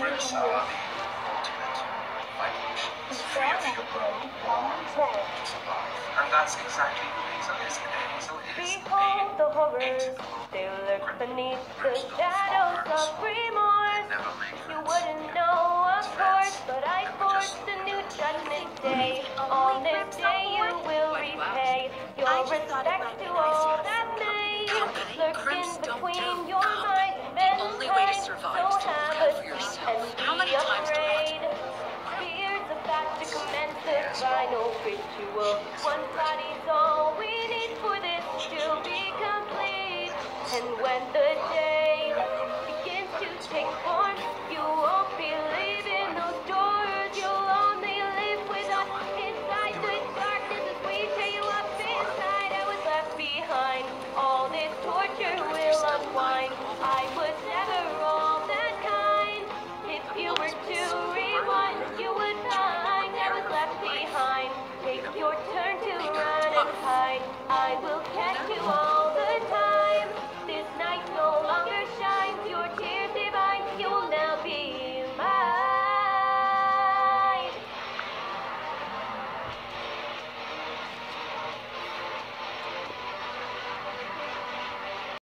Pirates are the ultimate fighting. And that's exactly is Behold the horrors, they lurk beneath the shadows of remorse. You wouldn't know, of course, but I forged a new judgment day. On this day you will repay your respect to commence the final ritual. One body's all we need for this to be complete. And when the day begins to take form, you won't be leaving those doors. You'll only live with us inside the darkness as we you up inside. I was left behind. All this torture will unwind. I was never all that kind. If you were to I will catch you all